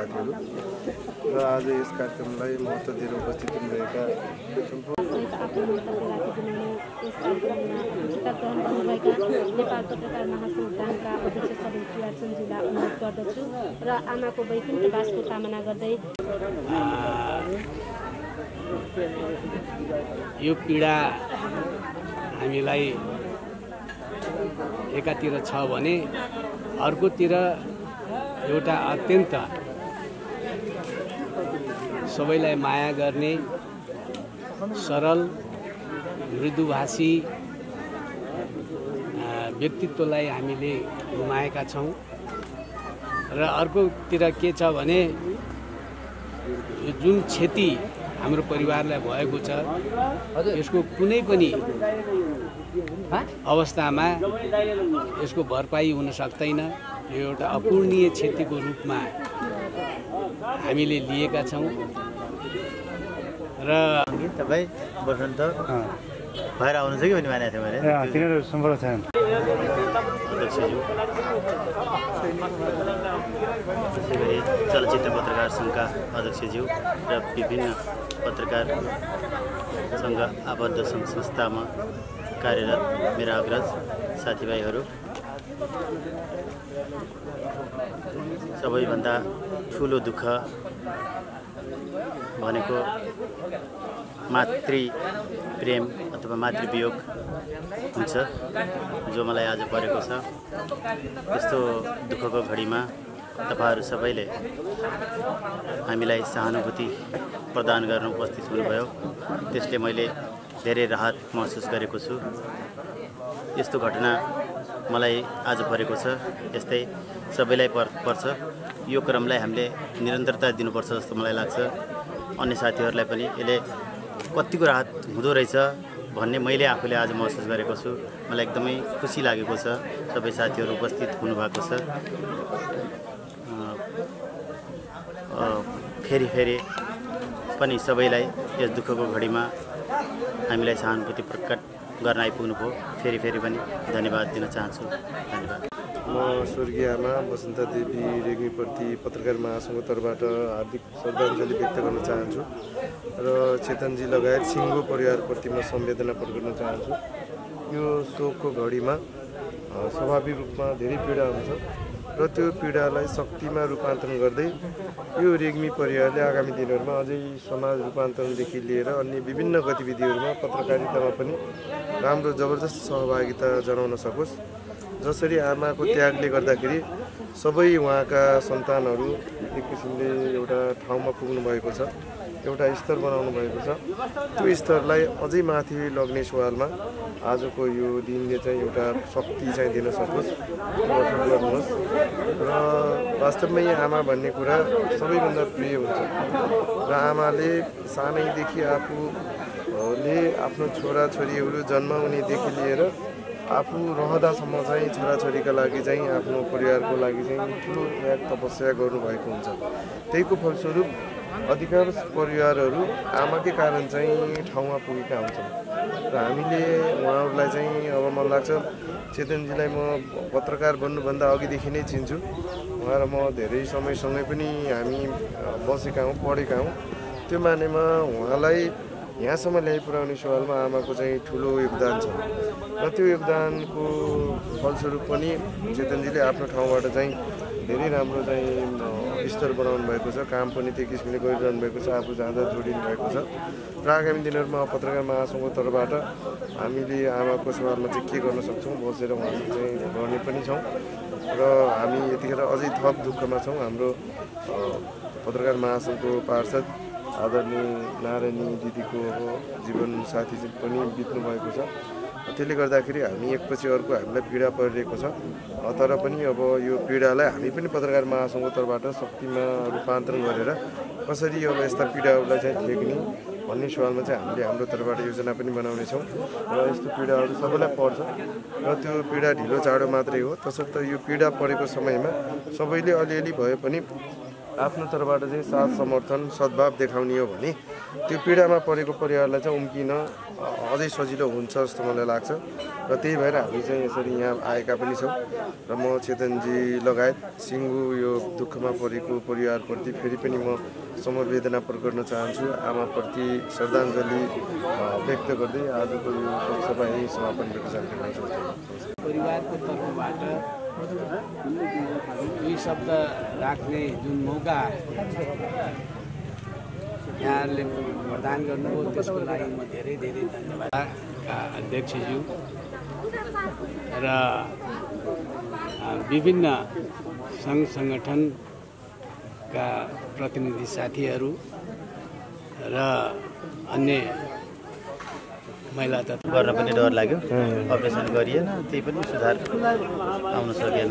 साथीहरू। र आज यस कार्यक्रमलाई महत्त्व दिएर उपस्थित हुनुभएका नेपाल पत्रकार महासङ्घका अध्यक्ष अनुरोध गर्दछु र आमाको वैकुण्ठवासको कामना गर्दै यो पीडा हामीलाई एकातिर छ भने अर्कोतिर एउटा अत्यन्त सबैलाई माया गर्ने सरल मृदुभाषी व्यक्तित्वलाई हामीले गुमाएका छौँ। र अर्कोतिर के छ भने जुन क्षति हाम्रो परिवारलाई भएको छ यसको कुनै पनि अवस्थामा यसको भरपाई हुन सक्दैन। यो एउटा अपूर्णीय क्षतिको रूपमा हामीले लिएका छौँ। र तपाईँ बसन्त भएर आउनुहुन्छ कि भन्ने मानेको थिएँ मैले? तिनीहरू सम्पर्क छैन। त्यसै गरी चलचित्र पत्रकार सङ्घका अध्यक्षज्यू र विभिन्न पत्रकार सङ्घ आबद्ध सङ्घ संस्थामा कार्यरत। मेरा अग्रज साथीभाइहरू सबैभन्दा ठुलो दुःख भनेको मातृ प्रेम अथवा मातृवियोग हुन्छ जो मलाई आज परेको छ। यस्तो दुःखको घडीमा तपाईँहरू सबैले हामीलाई सहानुभूति प्रदान गर्न उपस्थित हुनुभयो। त्यसले मैले धेरै राहत महसुस गरेको छु। यस्तो घटना मलाई आज परेको छ। यस्तै सबैलाई पर पर्छ। यो क्रमलाई हामीले निरन्तरता दिनुपर्छ जस्तो मलाई लाग्छ। अन्य साथीहरूलाई पनि यसले कतिको राहत हुँदो रहेछ भन्ने मैले आफूले आज महसुस गरेको छु। मलाई एकदमै खुसी लागेको छ। सबै साथीहरू उपस्थित हुनुभएको छ। फेरि फेरि पनि सबैलाई यस दुःखको घडीमा हामीलाई सहानुभूति प्रकट गर्न आइपुग्नुभयो। फेरि फेरि पनि धन्यवाद दिन चाहन्छु। धन्यवाद। म स्वर्गीय आमा वसन्ता देवी रेग्मीप्रति पत्रकार महासङ्घको तर्फबाट हार्दिक श्रद्धाञ्जली व्यक्त गर्न चाहन्छु र चेतनजी लगायत सिङ्गो परिवारप्रति म संवेदना प्रकट गर्न चाहन्छु। यो शोकको घडीमा स्वाभाविक रूपमा धेरै पीडा हुन्छ। र त्यो पीडालाई शक्तिमा रूपान्तरण गर्दै यो रेग्मी परिवारले आगामी दिनहरूमा अझै समाज रूपान्तरणदेखि लिएर अन्य विभिन्न गतिविधिहरूमा पत्रकारितामा पनि राम्रो जबरजस्त सहभागिता जनाउन सकोस्। जसरी आमाको त्यागले गर्दाखेरि सबै उहाँका सन्तानहरू एक किसिमले एउटा ठाउँमा पुग्नु भएको छ एउटा स्तर बनाउनु भएको छ। त्यो स्तरलाई अझै माथि लग्ने सवालमा आजको यो दिनले चाहिँ एउटा शक्ति चाहिँ दिन सकोस् गर्नुहोस्। र वास्तवमै आमा भन्ने कुरा सबैभन्दा प्रिय हुन्छ। र आमाले सानैदेखि आफूले आफ्नो छोराछोरीहरू जन्माउनेदेखि लिएर आफू रहँदासम्म चाहिँ छोराछोरीका लागि चाहिँ आफ्नो परिवारको लागि चाहिँ ठुलो त्याग तपस्या गर्नुभएको हुन्छ। त्यहीको फलस्वरूप अधिकांश परिवारहरू आमाकै कारण चाहिँ ठाउँमा पुगेका हुन्छन्। र हामीले उहाँहरूलाई चाहिँ अब मलाई लाग्छ चेतनजीलाई म पत्रकार बन्नुभन्दा अघिदेखि नै चिन्छु। उहाँ र म धेरै समयसँगै पनि हामी बसेका हौँ पढेका हौँ। त्यो मानेमा उहाँलाई यहाँसम्म ल्याइपुर्याउने सवालमा आमाको चाहिँ ठुलो योगदान छ। र त्यो योगदानको फलस्वरूप पनि चेतनजीले आफ्नो ठाउँबाट चाहिँ धेरै राम्रो चाहिँ स्तर बनाउनु भएको छ। काम पनि त्यो किसिमले गरिरहनु भएको छ। आफू जाँदा जोडिनु भएको छ। र आगामी दिनहरूमा पत्रकार महासङ्घको तर्फबाट हामीले आमाको सवालमा चाहिँ के गर्न सक्छौँ बसेर उहाँसँग चाहिँ गर्ने पनि छौँ। र हामी यतिखेर अझै थप दुःखमा छौँ। हाम्रो पत्रकार महासङ्घको पार्षद आदरणीय नारायणी दिदीको जीवन साथी पनि बित्नु भएको छ। त्यसले गर्दाखेरि हामी एकपछि अर्को हामीलाई पीडा परिरहेको छ। तर पनि अब यो पीडालाई हामी पनि पत्रकार महासङ्घको तर्फबाट शक्तिमा रूपान्तरण गरेर कसरी अब यस्ता पीडाहरूलाई चाहिँ ठेक्ने भन्ने सवालमा चाहिँ हामीले हाम्रो तर्फबाट योजना पनि बनाउनेछौँ। र यस्तो पीडाहरू सबैलाई पर्छ र त्यो पीडा ढिलो चाँडो मात्रै हो। तसर्थ यो पीडा परेको समयमा सबैले अलिअलि भए पनि आफ्नो तर्फबाट चाहिँ साथ समर्थन सद्भाव देखाउने हो भने त्यो पीडामा परेको परिवारलाई चाहिँ उम्किन अझै सजिलो हुन्छ जस्तो मलाई लाग्छ। र त्यही भएर हामी चाहिँ यसरी यहाँ आएका पनि छौँ। र म चेतनजी लगायत सिङ्गु यो दुःखमा परेको परिवारप्रति फेरि पनि म समवेदना प्रकट गर्न चाहन्छु। आमाप्रति श्रद्धाञ्जली व्यक्त गर्दै आजको यो सभा यही समापन गर्न चाहन्छु। परिवारको तर्फबाट दुई शब्द राख्ने जुन मौका यहाँहरूले प्रदान गर्नुभयो त्यसको लागि म धेरै धेरै धन्यवादका अध्यक्षज्यू र विभिन्न सङ्घ सङ्गठनका प्रतिनिधि साथीहरू र अन्य महिला तथा गर्न पनि डर लाग्यो। अपरेसन गरिएन त्यही पनि सुधार आउन सकेन।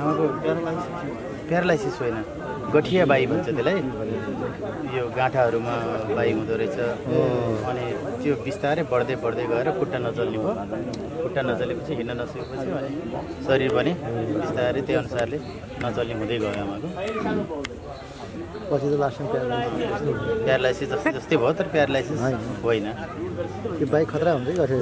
आमाको प्यारालाइसिस होइन। गठिया बाई भन्छ त्यसलाई। यो गाँठाहरूमा बाई हुँदो रहेछ। अनि त्यो बिस्तारै बढ्दै बढ्दै गएर खुट्टा नचल्ने भयो। खुट्टा नचलेपछि हिँड्न नसकेपछि अनि शरीर पनि बिस्तारै त्यो अनुसारले नचल्ने हुँदै गयो आमाको। पछि त लास्टमा प्यारालाइसिस प्यारालाइसिस जस्तै जस्तै भयो तर प्यारालाइसिस होइन। त्यो बाइक खतरा हुँदै गर्थ्यो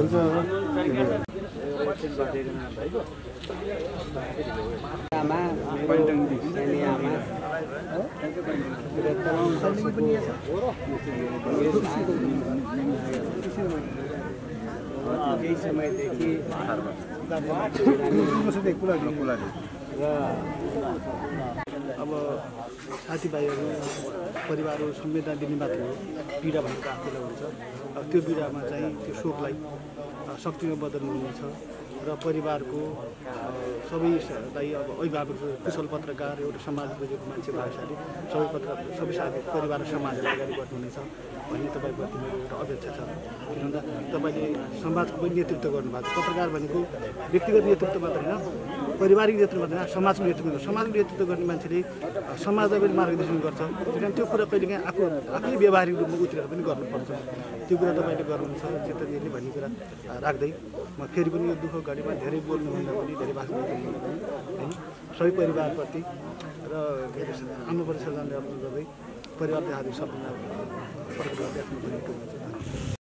केही समयदेखि र अब साथीभाइहरू परिवारहरू संवेदना दिने मात्र हो पीडा भनेको आफूलाई हुन्छ। अब त्यो पीडामा चाहिँ त्यो शोकलाई शक्तिमा बदल्नु हुनेछ। र परिवारको सबैलाई अब अभिभावक कुशल पत्रकार एउटा समाज बुझेको मान्छे भएपछि सबै पत्र सबै साथी परिवार र समाजले अगाडि बढ्नुहुनेछ भन्ने तपाईँप्रति मेरो एउटा अपेक्षा छ। किन भन्दा तपाईँले समाजको पनि नेतृत्व गर्नुभएको छ। पत्रकार भनेको व्यक्तिगत नेतृत्व मात्र होइन पारिवारिक नेतृत्व मात्र होइन समाजको नेतृत्व गर्छ समाजको नेतृत्व गर्ने मान्छेले समाजलाई पनि मार्गदर्शन गर्छ। त्यस त्यो कुरा कहिलेकाहीँ आफू आफूले व्यवहारिक रूपमा उत्रेर पनि गर्नुपर्छ। त्यो कुरा तपाईँले गर्नुहुन्छ चेतनजीले भन्ने कुरा राख्दै म फेरि पनि यो दुःख घडीमा धेरै बोल्नुहुन्न पनि धेरै भाषण गर्नुहुन्न पनि होइन सबै परिवारप्रति र श्रद्धाञ्जली अर्पण गर्दै परिवारले हात सपना प्रकट गर्दै आफ्नो भनाइ टुङ्ग्याउँछु।